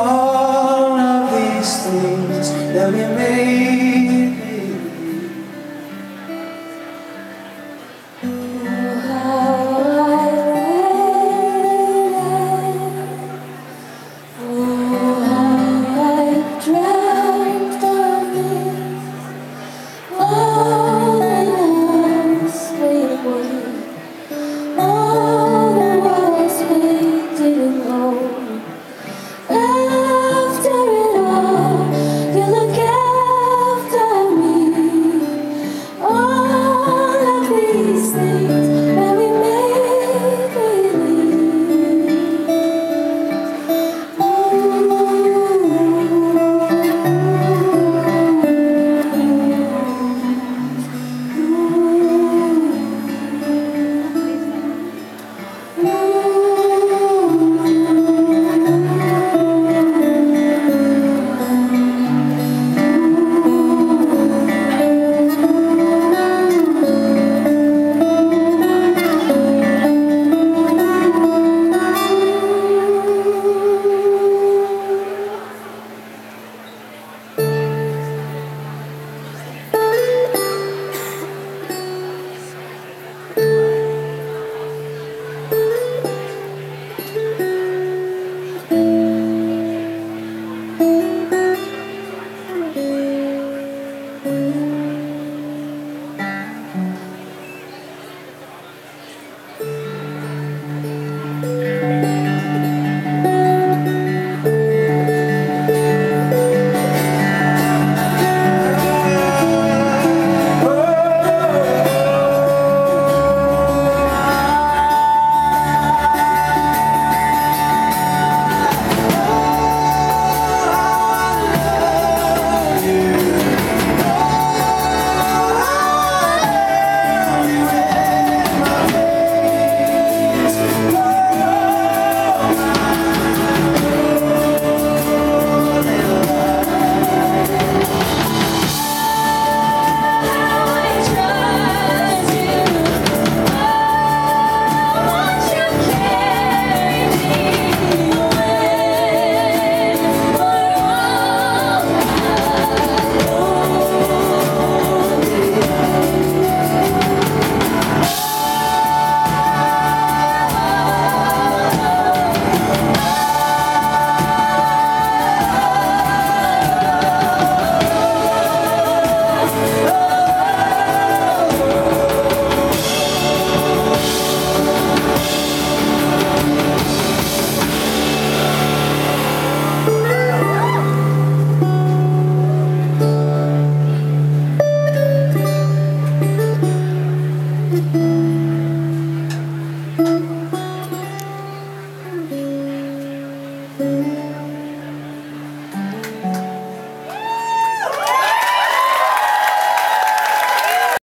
All of these things that we made you.